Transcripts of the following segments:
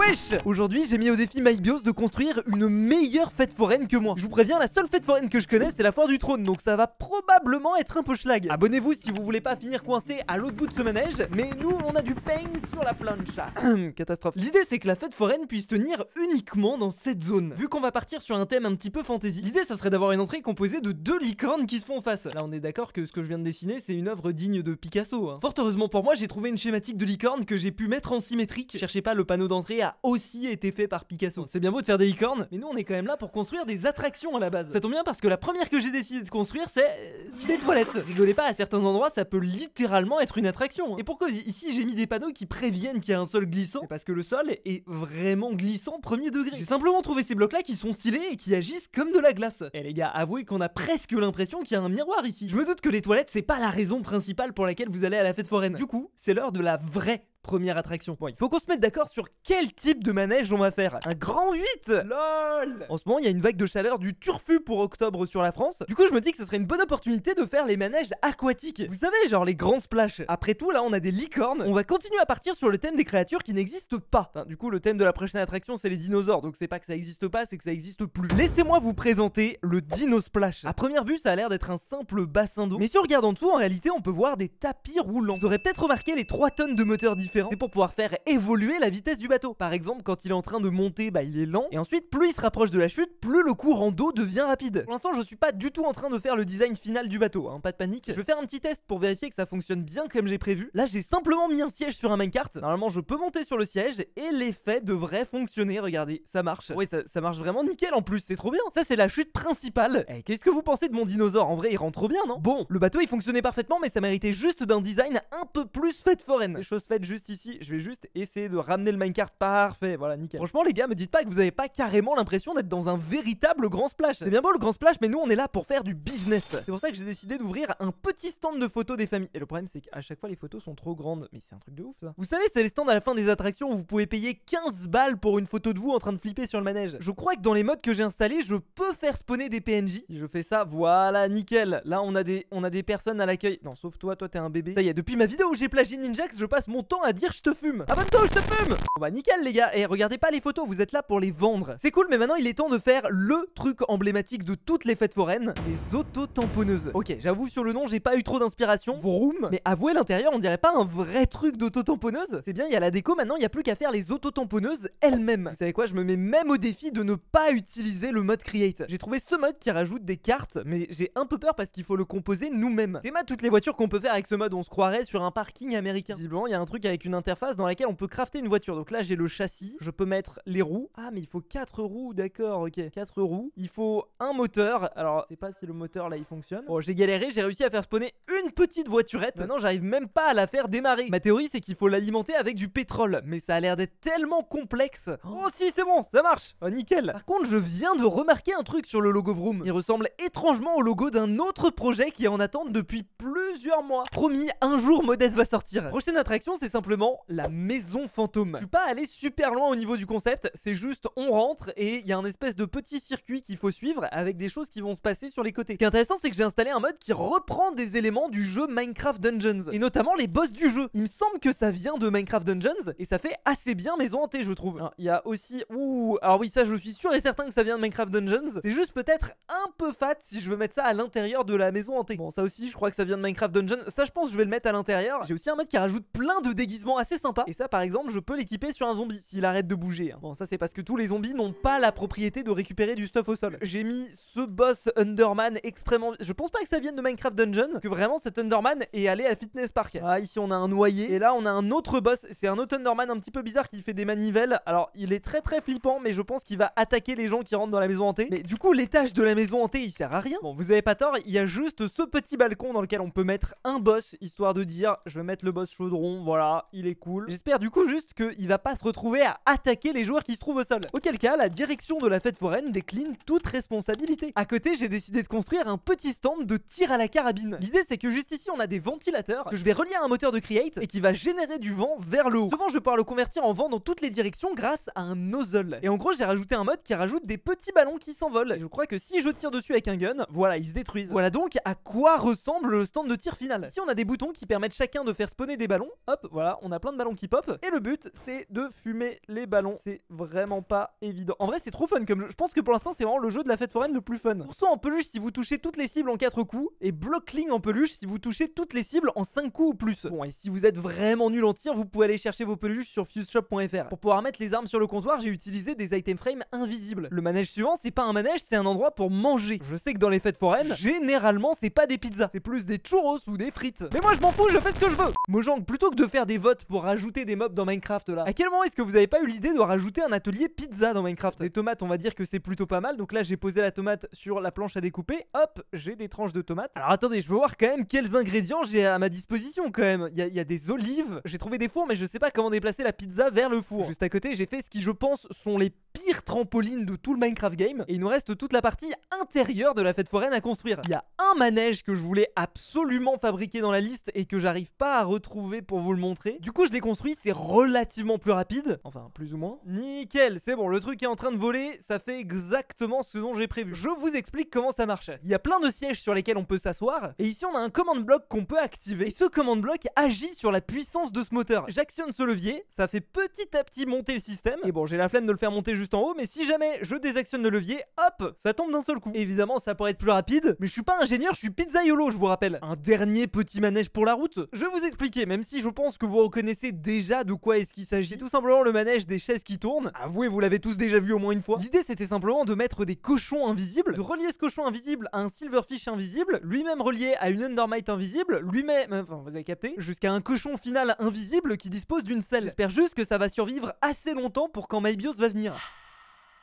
Wesh Aujourd'hui j'ai mis au défi MyBios de construire une meilleure fête foraine que moi. Je vous préviens, la seule fête foraine que je connais c'est la foire du trône, donc ça va probablement être un peu schlag. Abonnez-vous si vous voulez pas finir coincé à l'autre bout de ce manège, mais nous on a du pain sur la plancha. Catastrophe. L'idée c'est que la fête foraine puisse tenir uniquement dans cette zone. Vu qu'on va partir sur un thème un petit peu fantasy, l'idée ça serait d'avoir une entrée composée de deux licornes qui se font face. Là on est d'accord que ce que je viens de dessiner c'est une œuvre digne de Picasso. Hein. Fort heureusement pour moi j'ai trouvé une schématique de licorne que j'ai pu mettre en symétrique. Cherchez pas le panneau d'entrée aussi été fait par Picasso. C'est bien beau de faire des licornes, mais nous on est quand même là pour construire des attractions à la base. Ça tombe bien parce que la première que j'ai décidé de construire c'est euh, des toilettes. Rigolez pas, à certains endroits ça peut littéralement être une attraction. hein. Et pourquoi ici j'ai mis des panneaux qui préviennent qu'il y a un sol glissant parce que le sol est vraiment glissant premier degré. J'ai simplement trouvé ces blocs là qui sont stylés et qui agissent comme de la glace. Et les gars, avouez qu'on a presque l'impression qu'il y a un miroir ici. Je me doute que les toilettes c'est pas la raison principale pour laquelle vous allez à la fête foraine. Du coup, c'est l'heure de la vraie première attraction. Bon, il faut qu'on se mette d'accord sur quel type de manège on va faire. Un grand 8 LOL En ce moment, il y a une vague de chaleur du turfu pour octobre sur la France. Du coup, je me dis que ce serait une bonne opportunité de faire les manèges aquatiques. Vous savez, genre les grands splash. Après tout, là, on a des licornes. On va continuer à partir sur le thème des créatures qui n'existent pas. Enfin, du coup, le thème de la prochaine attraction, c'est les dinosaures. Donc, c'est pas que ça existe pas, c'est que ça existe plus. Laissez-moi vous présenter le Dino Splash. À première vue, ça a l'air d'être un simple bassin d'eau. Mais si on regarde en dessous, en réalité, on peut voir des tapis roulants. Vous aurez peut-être remarqué les 3 tonnes de moteurs différents. C'est pour pouvoir faire évoluer la vitesse du bateau. Par exemple, quand il est en train de monter, bah il est lent. Et ensuite, plus il se rapproche de la chute, plus le courant d'eau devient rapide. Pour l'instant, je suis pas du tout en train de faire le design final du bateau, hein, pas de panique. Je vais faire un petit test pour vérifier que ça fonctionne bien comme j'ai prévu. Là, j'ai simplement mis un siège sur un minecart. Normalement, je peux monter sur le siège et l'effet devrait fonctionner. Regardez, ça marche. Oui, ça, marche vraiment nickel en plus, c'est trop bien. Ça, c'est la chute principale. Eh, qu'est-ce que vous pensez de mon dinosaure? En vrai, il rentre trop bien, non? Bon, le bateau, il fonctionnait parfaitement, mais ça méritait juste d'un design un peu plus fête foraine. Les choses faites ici, je vais juste essayer de ramener le minecart parfait. Voilà, nickel. Franchement, les gars, me dites pas que vous avez pas carrément l'impression d'être dans un véritable grand splash. C'est bien beau le grand splash, mais nous, on est là pour faire du business. C'est pour ça que j'ai décidé d'ouvrir un petit stand de photos des familles. Et le problème, c'est qu'à chaque fois, les photos sont trop grandes. Mais c'est un truc de ouf, ça. Vous savez, c'est les stands à la fin des attractions où vous pouvez payer 15 balles pour une photo de vous en train de flipper sur le manège. Je crois que dans les modes que j'ai installés, je peux faire spawner des PNJ. Je fais ça, voilà, nickel. Là, on a des, on a des personnes à l'accueil. Non, sauf toi, toi, t'es un bébé. Ça y est, depuis ma vidéo où j'ai plagié Ninjax, je passe mon temps à dire je te fume. Abonne-toi, je te fume. Bon bah nickel les gars, et regardez pas les photos, vous êtes là pour les vendre. C'est cool, mais maintenant il est temps de faire le truc emblématique de toutes les fêtes foraines, les auto-tamponneuses. Ok, j'avoue sur le nom, j'ai pas eu trop d'inspiration, vroom, mais avouez l'intérieur, on dirait pas un vrai truc d'auto-tamponneuse. C'est bien, il y a la déco, maintenant il y a plus qu'à faire les auto-tamponneuses elles-mêmes. Vous savez quoi, je me mets même au défi de ne pas utiliser le mode create. J'ai trouvé ce mode qui rajoute des cartes, mais j'ai un peu peur parce qu'il faut le composer nous-mêmes. C'est toutes les voitures qu'on peut faire avec ce mode, on se croirait sur un parking américain. Visiblement, il y a un truc avec une interface dans laquelle on peut crafter une voiture. Donc là, j'ai le châssis, je peux mettre les roues. Ah, mais il faut 4 roues, d'accord, ok. 4 roues. Il faut un moteur. Alors, je sais pas si le moteur là il fonctionne. Bon, j'ai galéré, j'ai réussi à faire spawner une petite voiturette. Maintenant, j'arrive même pas à la faire démarrer. Ma théorie, c'est qu'il faut l'alimenter avec du pétrole. Mais ça a l'air d'être tellement complexe. Oh, si, c'est bon, ça marche. Oh, nickel. Par contre, je viens de remarquer un truc sur le logo Vroom. Il ressemble étrangement au logo d'un autre projet qui est en attente depuis plusieurs mois. Promis, un jour, Modeste va sortir. Prochaine attraction, c'est simplement la maison fantôme. Je suis pas allé super loin au niveau du concept, c'est juste on rentre et il y a un espèce de petit circuit qu'il faut suivre avec des choses qui vont se passer sur les côtés. Ce qui est intéressant, c'est que j'ai installé un mode qui reprend des éléments du jeu Minecraft Dungeons et notamment les boss du jeu. Il me semble que ça vient de Minecraft Dungeons et ça fait assez bien maison hantée, je trouve. Il y a aussi ouh, alors oui, ça je suis sûr et certain que ça vient de Minecraft Dungeons. C'est juste peut-être un peu fat si je veux mettre ça à l'intérieur de la maison hantée. Bon, ça aussi, je crois que ça vient de Minecraft Dungeons. Ça, je pense que je vais le mettre à l'intérieur. J'ai aussi un mode qui rajoute plein de déguisements assez sympas. Et ça, par exemple, je peux l'équiper sur un zombie s'il arrête de bouger. hein. Bon, ça c'est parce que tous les zombies n'ont pas la propriété de récupérer du stuff au sol. J'ai mis ce boss Underman extrêmement. Je pense pas que ça vienne de Minecraft Dungeon, parce que vraiment cet Underman est allé à Fitness Park. Ah, ici on a un noyer, et là on a un autre boss. C'est un autre Underman un petit peu bizarre qui fait des manivelles. Alors il est très très flippant, mais je pense qu'il va attaquer les gens qui rentrent dans la maison hantée. Mais du coup, l'étage de la maison hantée il sert à rien. Bon, vous avez pas tort, il y a juste ce petit balcon dans lequel on peut mettre un boss, histoire de dire je vais mettre le boss chaudron, voilà, il est cool. J'espère du coup juste qu'il va pas se retrouver à attaquer les joueurs qui se trouvent au sol. Auquel cas, la direction de la fête foraine décline toute responsabilité. À côté, j'ai décidé de construire un petit stand de tir à la carabine. L'idée, c'est que juste ici, on a des ventilateurs que je vais relier à un moteur de Create et qui va générer du vent vers le haut. Ce vent, je vais pouvoir le convertir en vent dans toutes les directions grâce à un nozzle. Et en gros, j'ai rajouté un mode qui rajoute des petits ballons qui s'envolent. Je crois que si je tire dessus avec un gun, voilà, ils se détruisent. Voilà donc à quoi ressemble le stand de tir final. Ici, on a des boutons qui permettent chacun de faire spawner des ballons. Hop, voilà, on a plein de ballons qui pop. Et le but, c'est de fumer les ballons. C'est vraiment pas évident. En vrai, c'est trop fun comme jeu. Je pense que pour l'instant, c'est vraiment le jeu de la fête foraine le plus fun. Pourceau en peluche si vous touchez toutes les cibles en 4 coups. Et Blockling en peluche si vous touchez toutes les cibles en 5 coups ou plus. Bon, et si vous êtes vraiment nul en tir, vous pouvez aller chercher vos peluches sur fuseshop.fr. Pour pouvoir mettre les armes sur le comptoir, j'ai utilisé des item frames invisibles. Le manège suivant, c'est pas un manège, c'est un endroit pour manger. Je sais que dans les fêtes foraines, généralement, c'est pas des pizzas, c'est plus des churros ou des frites. Mais moi, je m'en fous, je fais ce que je veux. Mojang, plutôt que de faire des votes pour rajouter des mobs dans Minecraft là, à quel moment est-ce que vous avez pas eu l'idée de rajouter un atelier pizza dans Minecraft? Les tomates, on va dire que c'est plutôt pas mal. Donc là, j'ai posé la tomate sur la planche à découper. Hop, j'ai des tranches de tomates. Alors attendez, je veux voir quand même quels ingrédients j'ai à ma disposition quand même. Il y, y a des olives, j'ai trouvé des fours, mais je sais pas comment déplacer la pizza vers le four. Juste à côté, j'ai fait ce qui, je pense, sont les pires trampolines de tout le Minecraft game. Et il nous reste toute la partie intérieure de la fête foraine à construire. Il y a un manège que je voulais absolument fabriquer dans la liste et que j'arrive pas à retrouver pour vous le montrer. Du coup, je l'ai construit, c'est relativement plus rapide. Enfin, plus ou moins. Nickel, c'est bon, le truc est en train de voler, ça fait exactement ce dont j'ai prévu. Je vous explique comment ça marche. Il y a plein de sièges sur lesquels on peut s'asseoir. Et ici, on a un command block qu'on peut activer. Et ce command block agit sur la puissance de ce moteur. J'actionne ce levier, ça fait petit à petit monter le système. Et bon, j'ai la flemme de le faire monter juste en haut, mais si jamais je désactionne le levier, hop, ça tombe d'un seul coup. Évidemment, ça pourrait être plus rapide, mais je suis pas ingénieur, je suis pizzaiolo, je vous rappelle. Un dernier petit manège pour la route. Je vais vous expliquer, même si je pense que vous reconnaissez déjà de quoi est-ce qu'il s'agit. Tout simplement le manège des chaises qui tournent. Avouez, vous l'avez tous déjà vu au moins une fois. L'idée, c'était simplement de mettre des cochons invisibles, de relier ce cochon invisible à un silverfish invisible, lui-même relié à une undermite invisible, lui-même, enfin, vous avez capté, jusqu'à un cochon final invisible qui dispose d'une selle. J'espère juste que ça va survivre assez longtemps pour quand MyBios va venir.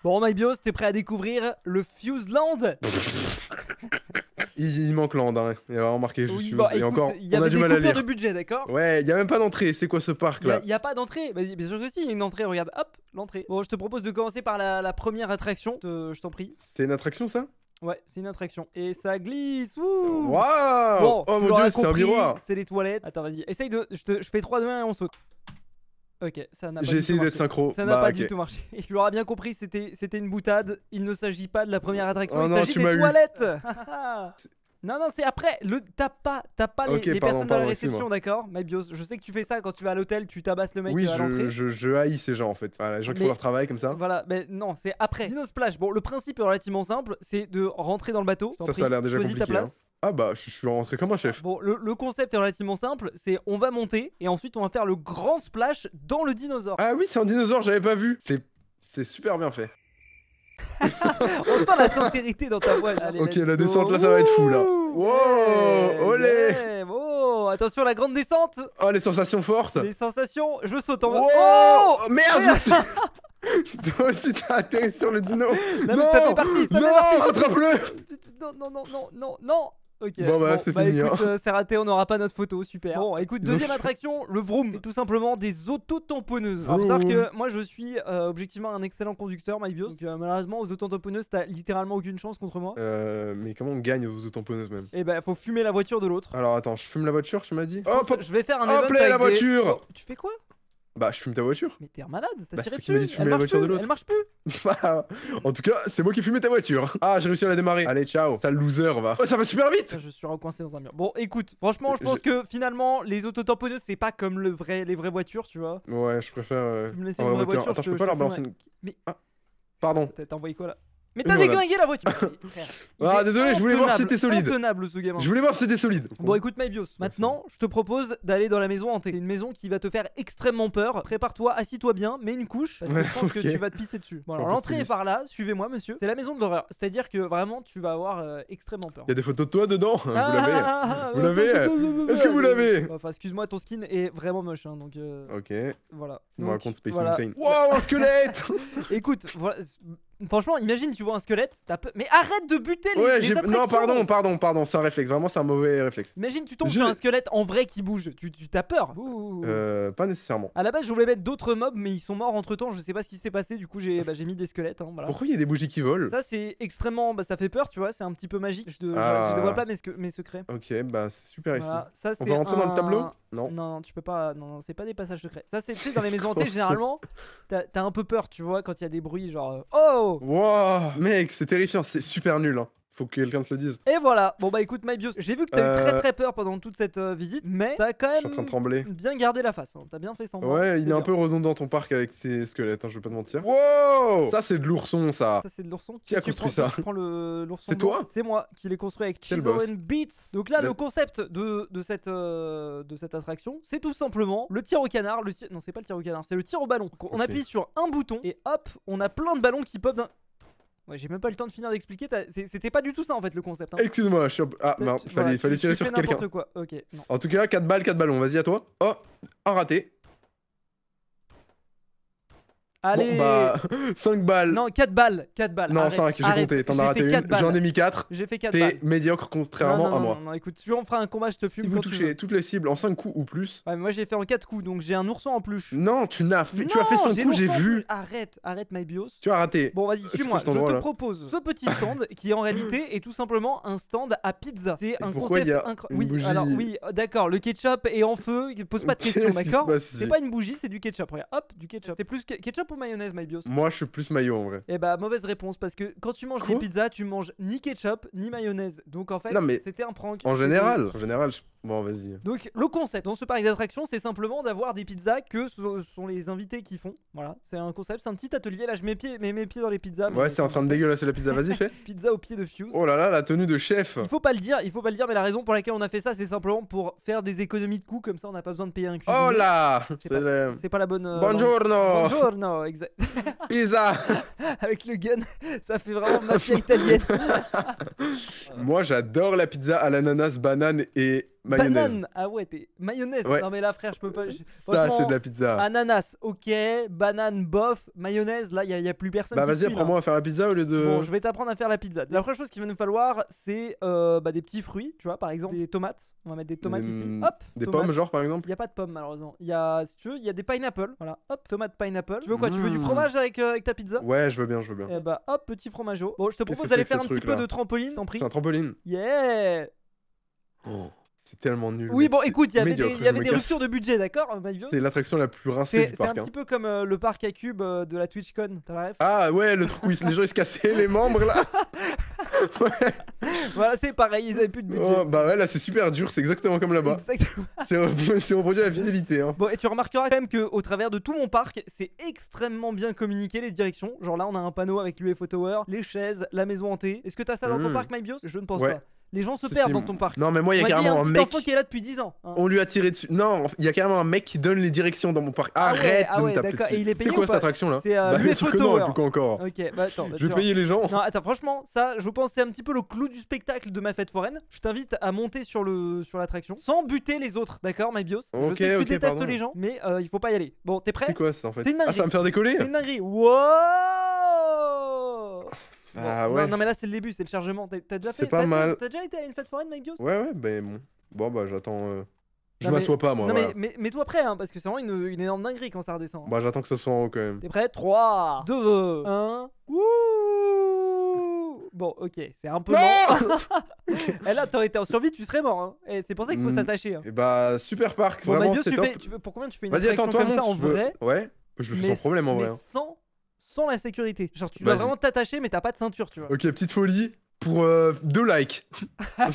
Bon, MyBios, t'es prêt à découvrir le Fuse Land Il, il manque land, hein. Il y a vraiment marqué juste Oui, bah, et écoute, encore, il y on a du mal à lire. de budget, d'accord Ouais, il y a même pas d'entrée. C'est quoi ce parc Il y a- là il y a, pas d'entrée Bah, Bien sûr que si, il y a une entrée, regarde, hop, l'entrée. Bon, je te propose de commencer par la, la première attraction, te- je t'en prie. C'est une attraction ça Ouais, c'est une attraction. Et ça glisse, wouh Waouh Bon, Oh mon dieu, c'est un miroir C'est les toilettes. Attends, vas-y, essaye de. Je, te- je fais 3 2 1 et on saute. Ok, ça n'a pas J'ai essayé d'être synchro. Ça n'a Bah, pas du tout marché. Tu l'auras bien compris, c'était une boutade. Il ne s'agit pas de la première attraction, Oh il non, s'agit des toilettes. non, non, c'est après. Le t'as pas, les, les pardon, personnes dans la réception, d'accord? MyBios, je sais que tu fais ça quand tu vas à l'hôtel, tu tabasses le mec Oui, à l'entrée. je, je, je haïs ces gens en fait. Voilà, les gens qui Mais- font leur travail comme ça. Voilà, mais non, c'est après. Dino Splash, bon, le principe est relativement simple, c'est de rentrer dans le bateau. Ça, ça a l'air déjà choisis ta compliqué, hein. place. Ah bah, je, suis rentré comme un chef. Bon, le, le concept est relativement simple, c'est on va monter et ensuite on va faire le grand splash dans le dinosaure. Ah oui, c'est un dinosaure, j'avais pas vu. C'est c'est super bien fait. on sent la sincérité dans ta voix. Allez, Ok, la go. descente, là, ça va être fou, là. Wow, olé. Oh, attention la grande descente. Oh, les sensations fortes. Les sensations, je saute en Wow Oh Merde, Merde. je Toi aussi, t'as atterri sur le dino. Non, mais ça fait partie, ça non, fait partie. rattrape-le. Non, non, non, non, non, non. Ok. Bon, bah, c'est fini, écoute, hein. euh, c'est raté, on n'aura pas notre photo, super. Bon, écoute, deuxième attraction, le vroom. C'est tout simplement des auto-tamponneuses. Alors, faut savoir que moi, je suis euh, objectivement un excellent conducteur, MyBios. Donc, euh, malheureusement, aux auto-tamponneuses, t'as littéralement aucune chance contre moi. Euh, mais comment on gagne aux tamponneuses même? Et bah, faut fumer la voiture de l'autre. Alors attends, je fume la voiture, tu m'as dit? Hop, je vais faire un hop event là, avec la des- voiture Oh, Tu fais quoi? Bah, je fume ta voiture. Mais t'es un malade, t'as Bah, tiré dessus. de Elle la marche de plus, elle marche plus. en tout cas, c'est moi qui ai fumé ta voiture. Ah, j'ai réussi à la démarrer. Allez, ciao. Sale loser, va. Oh, ça va super vite Je suis recoincé dans un mur. Bon, écoute, franchement, je pense que finalement, les auto-tamponneuses, c'est pas comme le vrai, les vraies voitures, tu vois. Ouais, je préfère. Euh... Tu me laisses une vraie voiture. voiture, Attends, je peux pas leur balancer une. Mais- Ah, pardon. T'as envoyé quoi là? Mais t'as déglingué la voiture frère, Ah, désolé, je voulais voir si t'es solide. Intenable ce gamin. Je voulais voir si c'était solide. Bon écoute Mybios, maintenant je te propose d'aller dans la maison hantée. C'est une maison qui va te faire extrêmement peur. Prépare-toi, assis-toi bien, mets une couche parce que je pense que tu vas te pisser dessus. Bon alors l'entrée est par là, suivez-moi monsieur. C'est la maison de l'horreur, c'est-à-dire que vraiment tu vas avoir euh, extrêmement peur. Il y a des photos de toi dedans Vous Ah, l'avez ah, ah, Vous ah, l'avez ah, ah, ah, Est-ce que vous ah, l'avez ah, Enfin excuse-moi, ton skin est vraiment moche hein, donc euh, Ok, voilà. on raconte Space. Mountain. Wow, un squelette Écoute, voilà, franchement imagine tu vois un squelette, t'as peur- mais arrête de buter les, Ouais, les. Non, pardon, pardon, pardon, c'est un réflexe. Vraiment, c'est un mauvais réflexe. Imagine tu tombes Je- sur un squelette en vrai qui bouge, tu tu- t'as peur. Ouh. Euh, pas nécessairement. À la base, je voulais mettre d'autres mobs, mais ils sont morts entre temps. Je sais pas ce qui s'est passé. Du coup, j'ai bah, j'ai mis des squelettes. hein, voilà. Pourquoi il y a des bougies qui volent? Ça, c'est extrêmement. Bah, ça fait peur, tu vois. C'est un petit peu magique. Je, je- Ah. dévoile pas mes, sec- mes secrets. Ok, bah c'est super ici. Voilà. Ça, On va rentrer dans un- le tableau? Non. Non, non, tu peux pas. Non, non, c'est pas des passages secrets. Ça, c'est tu sais, dans les maisons hantées, généralement, t'as t'as un peu peur, tu vois, quand il y a des bruits genre. euh, Oh Wow, mec, c'est terrifiant, c'est super nul. Hein. Faut que quelqu'un te le dise. Et voilà. Bon bah écoute, MyBios, j'ai vu que t'as eu Euh, très très peur pendant toute cette euh, visite, mais t'as quand Je suis en train de même trembler. bien gardé la face. hein. T'as bien fait semblant. Ouais, il est un peu redondant ton parc avec ses squelettes, hein, je vais pas te mentir. Wow Ça, c'est de l'ourson, ça. Ça c'est de l'ourson. Qui a construit prends- ça Tu prends le l'ourson. C'est toi C'est moi qui l'ai construit avec and Beats. Donc là, Le- le concept de, de cette euh, de cette attraction, c'est tout simplement le tir au canard. Le tir... non, c'est pas le tir au canard, c'est le tir au ballon. On appuie sur un bouton et hop, on a plein de ballons qui pop d'un. Ouais, j'ai même pas eu le temps de finir d'expliquer. C'était pas du tout ça en fait le concept. hein. Excuse-moi, je suis... Ah, non, fallait, voilà, fallait tu- tirer sur quelqu'un. quoi. Non. En tout cas, 4 balles, 4 ballons. Vas-y, à toi. Oh, un raté. Allez. Bon, bah, 5 balles. Non, 4 balles, 4 balles. Non, arrête, 5, j'ai compté. T'en as raté une. J'en ai mis 4. J'ai fait 4 balles. T'es médiocre contrairement non, non, à moi. Non, non, écoute, si on fera un combat, je te Si fume vous quand tu veux. touchez toutes les cibles en 5 coups ou plus. Ouais, mais moi j'ai fait en 4 coups, donc j'ai un ourson en plus. Non, tu n'as fait, tu as fait Non, 5 coups, j'ai vu. Arrête, arrête my bios. Tu as raté. Bon, vas-y, suis-moi. Je te propose ce petit stand qui en réalité est tout simplement un stand à pizza. C'est un concept incroyable. Oui, alors oui, d'accord, le ketchup est en feu, pose pas de questions, d'accord C'est pas une bougie, c'est du ketchup. Regarde, hop, du ketchup. C'est plus ke- ketchup ou mayonnaise, my bios Moi, je suis plus maillot en vrai. Eh bah, mauvaise réponse parce que quand tu manges Quoi des pizzas, tu manges ni ketchup ni mayonnaise. Donc en fait, c'était un prank. En général, en général, je- bon, vas-y. Donc le concept dans ce parc d'attractions, c'est simplement d'avoir des pizzas que ce sont les invités qui font. Voilà, c'est un concept, c'est un petit atelier. Là, je mets, pied, mets mes pieds dans les pizzas. Ouais, c'est en train de dégueulasser la pizza. Vas-y, fais. Pizza au pied de Fuse. Oh là là, la tenue de chef. Il faut pas le dire, il faut pas le dire, mais la raison pour laquelle on a fait ça, c'est simplement pour faire des économies de coûts, comme ça on n'a pas besoin de payer un cuisinier. Oh là C'est pas, la bonne. euh, Buongiorno langue. Exact. Pizza Avec le gun, ça fait vraiment mafia italienne. Moi, j'adore la pizza à l'ananas, banane et mayonnaise. Banane, ah ouais, t'es mayonnaise. Ouais. Non mais là, frère, je peux pas. je- Ça, c'est de la pizza. Ananas, ok. Banane, bof. Mayonnaise, là, il y, a- plus personne. Bah, vas-y, apprends-moi à faire la pizza au lieu de. Bon, je vais t'apprendre à faire la pizza. La première chose qu'il va nous falloir, c'est euh, bah, des petits fruits, tu vois, par exemple des tomates. On va mettre des tomates Des- ici. Hop, Des tomates. pommes, genre, par exemple Il y a pas de pommes malheureusement. Il y a, si tu veux, il y a des pineapple. Voilà, hop, tomate pineapple. Tu veux quoi Tu veux du Mmh. fromage avec, euh, avec ta pizza? Ouais, je veux bien, je veux bien. Eh bah, hop, petit fromageau. Bon, je te propose d'aller faire un petit peu de trampoline, t'en prie. C'est un trampoline. Yeah Oh, c'est tellement nul. Oui, bon, écoute, il y avait des, y avait ruptures de budget, d'accord C'est l'attraction la plus rincée C'est du c'est un parc. hein. petit peu comme euh, le parc à cube euh, de la TwitchCon, t'as la ref? Ah ouais, le truc où les gens ils se cassaient les membres là. ouais. Voilà, c'est pareil, ils avaient plus de budget. Oh, bah ouais, là c'est super dur, c'est exactement comme là-bas. C'est re- c'est reproduit à la fidélité. Hein. Bon, et tu remarqueras quand même que au travers de tout mon parc, c'est extrêmement bien communiqué les directions. Genre là, on a un panneau avec l'UFO Tower, les chaises, la maison hantée. Est-ce que t'as ça dans ton Mm. parc, MyBios? Je ne pense Ouais. pas. Les gens se perdent dans ton parc. Non, mais moi il y On a carrément un mec. enfant qui est là depuis 10 ans. hein. On lui a tiré dessus. Non, il y a carrément un mec qui donne les directions dans mon parc. Ah ouais, Arrête ah de ouais, me taper d'accord. dessus. Et il est payé C'est quoi cette attraction là C'est euh, Bah bien sûr que non, et pourquoi encore Ok, bah attends. bah, Je vais payer les gens. Non, attends, franchement, ça, je pense que c'est un petit peu le clou du spectacle de ma fête foraine. Je t'invite à monter sur le sur l'attraction sans buter les autres, d'accord, MyBios Je Ok, sais que tu détestes pardon. les gens, mais euh, il faut pas y aller. Bon, t'es prêt? C'est quoi ça en fait? C'est une Ah, dinguerie. ça va me faire décoller? C'est une dinguerie. Wow Ah Bon, ouais. Non, non, mais là, c'est le début, c'est le chargement. T'as déjà C'est fait. pas t'as- mal. T'as déjà été à une fête foraine, Mike Bios Ouais, ouais, ben bon. Bon, bah j'attends. euh, Je m'assois pas moi. Non, voilà. mais, mais mets-toi prêt, hein, parce que c'est vraiment une, une énorme dinguerie quand ça redescend. Bah j'attends que ça soit en haut quand même. T'es prêt? 3, 2, 1. Wouh Bon, ok, c'est un peu Non lent. Et là, t'aurais été en survie, tu serais mort. Hein. Et c'est pour ça qu'il faut Mm. s'attacher. Hein. Et bah super parc, Bon, vraiment Mike Bios, c'est tu top. fais, tu veux, pour combien tu fais une Vas-y, attraction attends, toi comme ça en veux- vrai? Ouais, je le fais mais, sans problème en mais vrai. hein. sans, sans la sécurité. Genre, tu dois Vas-y. vraiment t'attacher, mais t'as pas de ceinture, tu vois. Ok, petite folie pour euh, deux likes.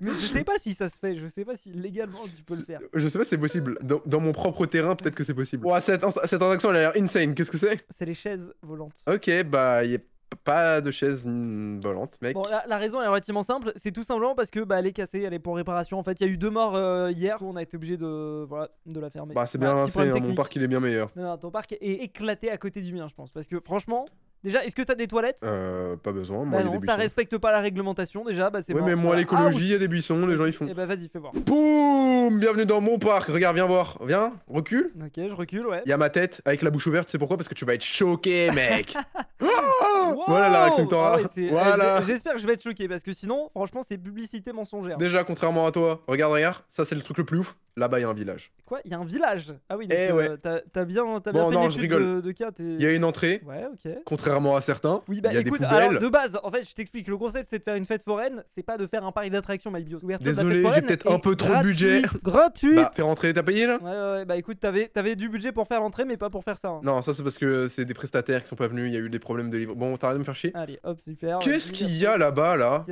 Mais je sais pas si ça se fait, je sais pas si légalement tu peux le faire. Je sais pas si c'est possible. Dans, dans mon propre terrain, peut-être que c'est possible. Ouah, cette, cette attraction elle a l'air insane. Qu'est-ce que c'est? C'est les chaises volantes. Ok, bah y a pas de chaise volante, mec. Bon, la, la raison est relativement simple, c'est tout simplement parce que bah, elle est cassée, elle est pour réparation. En fait, il y a eu deux morts euh, hier, on a été obligé de, voilà, de la fermer. Bah c'est Voilà, bien problème hein, mon parc il est bien meilleur. Non, non, ton parc est éclaté à côté du mien, je pense. Parce que franchement, déjà, est-ce que t'as des toilettes? Euh, pas besoin, moi Bah non, des ça respecte pas la réglementation déjà, bah c'est Ouais, mais moi Voilà. l'écologie, il y a des buissons, les gens ils font. Eh bah vas-y, fais voir. Boum Bienvenue dans mon parc. Regarde, viens voir. Viens, recule. Ok, je recule, ouais. Il y a ma tête avec la bouche ouverte, sais pourquoi? Parce que tu vas être choqué, mec. Wow Voilà la réaction que t'auras. Ah ouais, c'est- Voilà. eh, J'espère que je vais être choqué parce que sinon, franchement, c'est publicité mensongère. Déjà, contrairement à toi, regarde, regarde, ça c'est le truc le plus ouf. Là-bas, il y a un village. Quoi? Il y a un village? Ah oui, donc Eh euh, ouais. t'as t'as bien, t'as Bon, bien fait non, je rigole. de, cas. Il y a une entrée, Ouais, ok. contrairement à certains. Oui, bah y a écoute, des alors de base, en fait, je t'explique. Le concept, c'est de faire une fête foraine. C'est pas de faire un parc d'attractions, MyBios. Désolé, j'ai peut-être un peu trop de budget. Gratuite Bah, t'es rentré, t'as payé là? Ouais, ouais, bah écoute, t'avais avais du budget pour faire l'entrée, mais pas pour faire ça. hein. Non, ça c'est parce que c'est des prestataires qui sont pas venus, il y a eu des problèmes problème de livre. Bon, t'arrêtes de me faire chier. Allez, hop, super. Qu'est-ce qu'il y a là-bas là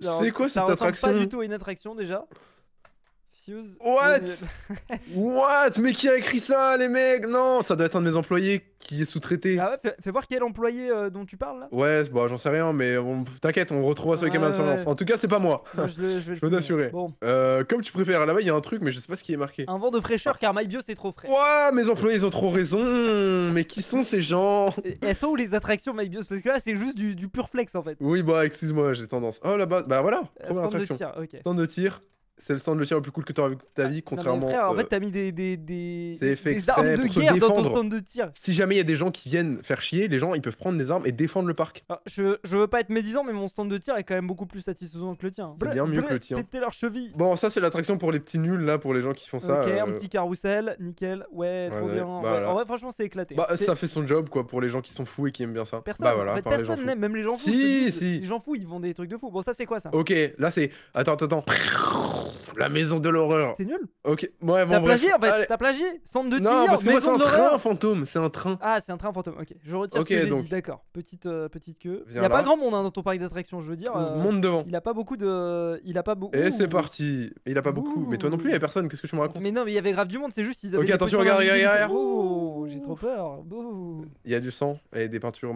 C'est quoi ça cette ressemble pas attraction du tout à une attraction déjà. Fuse. What? What? Mais qui a écrit ça, les mecs? Non, ça doit être un de mes employés qui est sous-traité. Ah ouais, fais, fais voir quel employé euh, dont tu parles là. Ouais, bon, j'en sais rien, mais on- t'inquiète, on retrouvera sur les Ouais, caméras de surveillance. ouais. En tout cas, c'est pas moi. Moi, je, le- je vais le Je peux t'assurer. Bon, Euh, comme tu préfères, là-bas, il y a un truc, mais je sais pas ce qui est marqué. un vent de fraîcheur car MyBios est trop frais. Ouah, mes employés, ils ont trop raison. Mais qui sont ces gens? Elles sont où les attractions MyBios Parce que là, c'est juste du, du pur flex en fait. Oui, bah, excuse-moi, j'ai tendance. Oh, là-bas, bah voilà, Euh, première stand de tir, ok. Stand de tir, c'est le stand de tir le plus cool que t'auras vu de ta vie, Non, mais contrairement. frère, en euh, fait, t'as mis des, des, des, armes de guerre dans ton stand de tir. Si jamais il y a des gens qui viennent faire chier, les gens ils peuvent prendre des armes et défendre le parc. Alors, je, je veux pas être médisant, mais mon stand de tir est quand même beaucoup plus satisfaisant que le tien. C'est bien mieux que le tien. Péter leur cheville. Bon, ça c'est l'attraction pour les petits nuls là, pour les gens qui font ça. ok, un euh, petit carrousel, nickel, ouais, trop ouais, bien. bah ouais. voilà. En vrai, franchement, c'est éclaté. Bah, ça fait son job quoi pour les gens qui sont fous et qui aiment bien ça. Personne, bah voilà, en fait, personne fous. n'aime, même les gens fous. Si, si. Les gens fous, ils font des trucs de fou. Bon, ça, c'est quoi ça? Ok, là c'est. Attends, attends, attends. La maison de l'horreur. C'est nul. Ok, ouais, bon, T'as plagié en fait, t'as plagié. Stand de tir, Non, parce que moi c'est un train fantôme, c'est un train. Ah, c'est un train fantôme. Ok, je retire Ok, ce que j'ai dit. D'accord. Petite, euh, petite queue. Il y a pas grand monde hein, dans ton parc d'attractions, je veux dire. euh, Monte devant. Il a pas beaucoup de. Il a pas beaucoup. Et c'est parti. Il a pas beaucoup. Mais toi non plus, il y a personne. Qu'est-ce que tu me racontes Mais non, mais il y avait grave du monde, c'est juste ils avaient. Ok, attention, regarde, regarde, regarde. Oh, j'ai trop peur. Il y a du sang et des peintures.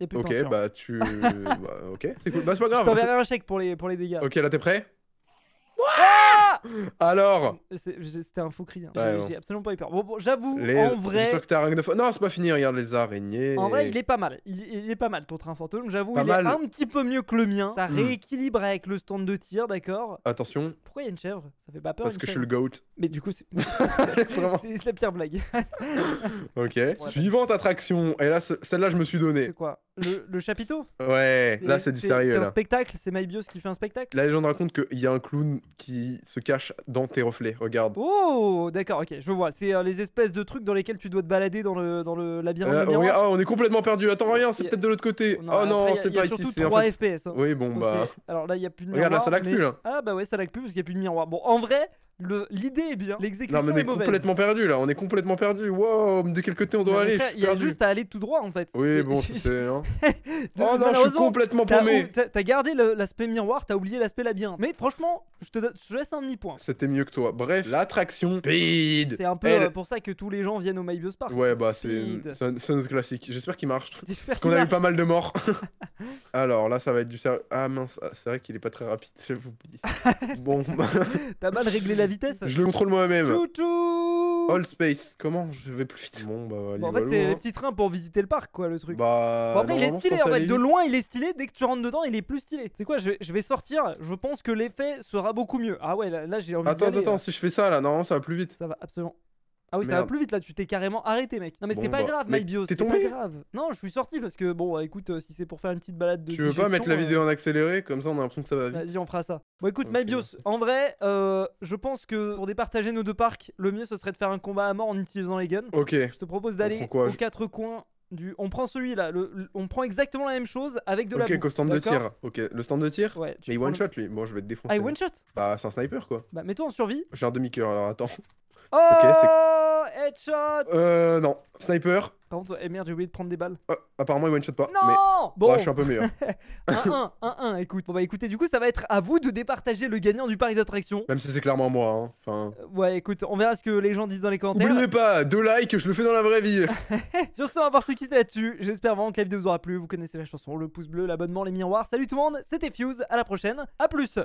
Ok, peinture. bah tu. bah, ok, c'est cool. Bah c'est pas Je grave. t'enverrai un chèque pour les, pour les dégâts. Ok, là t'es prêt? Ah Alors C'était un faux cri. hein. Ouais, J'ai- absolument pas eu peur. Bon, bon, j'avoue, les... en vrai. J'espère que t'es arachnophobe. Non, c'est pas fini. Regarde les araignées. En vrai, il est pas mal. Il, il est pas mal ton train fantôme. J'avoue, il mal. est un petit peu mieux que le mien. Ça Hmm. rééquilibre avec le stand de tir, d'accord? Attention, Pourquoi il y a une chèvre? Ça fait pas peur parce une que je suis le GOAT. Mais du coup, c'est la pire blague. Ok. Suivante attraction. Et là, ce- celle-là, je me suis donné. C'est quoi? Le, le chapiteau? Ouais, là, c'est du sérieux. C'est un spectacle. C'est MyBios qui fait un spectacle? La légende raconte qu'il y a un clown qui se dans tes reflets. Regarde. Oh, d'accord, ok, je vois. C'est euh, les espèces de trucs dans lesquels tu dois te balader dans le, dans le labyrinthe Euh, miroir. ah, on est complètement perdu. Attends, rien, c'est a- peut-être de l'autre côté. Non, oh non, c'est y a pas ici. C'est en 3 fait- FPS. hein. Oui, bon, bah. Alors là, il y a plus de Regarde, là, miroir. ça lag mais- plus, là. Ah bah ouais, ça lag plus parce qu'il y a plus de miroir. Bon, en vrai, l'idée est bien. L'exécution Non, mais on est est mauvaise. complètement perdu là. On est complètement perdu. Wow, de quel côté on doit Non, aller? Il y a juste à aller tout droit en fait. Oui, bon, c'est. hein. Oh non, je suis complètement paumé. t'as- gardé l'aspect miroir, t'as oublié l'aspect labyrinthe. Mais franchement, je te, je laisse un demi-point. C'était mieux que toi. Bref, l'attraction Speed. C'est un peu Elle- euh, pour ça que tous les gens viennent au MyBios Park. Ouais, bah, c'est un, classique. J'espère qu'il marche. J'espère Parce qu'on a eu pas mal de morts. Alors là, ça va être du sérieux. Ah mince, ah, c'est vrai qu'il est pas très rapide, j'avais oublié. bon, T'as mal réglé la vitesse je le contrôle moi-même. Toutou All space. Comment je vais plus vite Bon, bah, allez, Bon, en fait, c'est les petits trains pour visiter le parc, quoi, le truc. Bah. Bon, après, il est normalement, stylé en fait. De loin, il est stylé. Dès que tu rentres dedans, il est plus stylé. C'est quoi je vais, je vais sortir. Je pense que l'effet sera beaucoup mieux. Ah ouais, là, là, j'ai envie Attends, aller, attends, là. si je fais ça là, non, ça va plus vite. Ça va absolument. Ah oui, ça va plus vite là. Tu t'es carrément arrêté, mec. Non, mais c'est pas bah, grave, mais MyBios. t'es C'est pas tombé grave. Non, je suis sorti parce que bon, bah, écoute, euh, si c'est pour faire une petite balade de. Tu veux pas mettre la digestion, vidéo en accéléré? Comme ça, on a l'impression que ça va euh, vite. Vas-y, on fera ça. Bon, écoute, MyBios, en vrai, euh, je pense que pour départager nos deux parcs, le mieux ce serait de faire un combat à mort en utilisant les guns. Ok. Je te propose d'aller aux je- quatre coins du. On prend celui-là. Le... le- On prend exactement la même chose avec de la Ok, bouffe, qu'au stand de tir. Ok, le stand de tir? Ouais, tu Mais il one le- shot lui. Bon, je vais te défoncer. Ah, il one shot? Bah, c'est un sniper quoi. Bah, mets-toi en survie. J'ai un demi-cœur alors attends. Oh Headshot Euh, non. Sniper. Par contre, eh merde, j'ai oublié de prendre des balles. Euh, apparemment, il one shot pas. Non mais Bon, bah, je suis un peu meilleur. 1-1, 1-1, écoute. Bon, bah écoutez, du coup, ça va être à vous de départager le gagnant du parc d'attractions. Même si c'est clairement moi. Hein. Enfin. Euh, Ouais, écoute, on verra ce que les gens disent dans les commentaires. Oubliez pas, deux likes, je le fais dans la vraie vie. Sur ce, on va voir se quitter là-dessus. J'espère vraiment que la vidéo vous aura plu. Vous connaissez la chanson, le pouce bleu, l'abonnement, les miroirs. Salut tout le monde, c'était Fuse. À la prochaine. À plus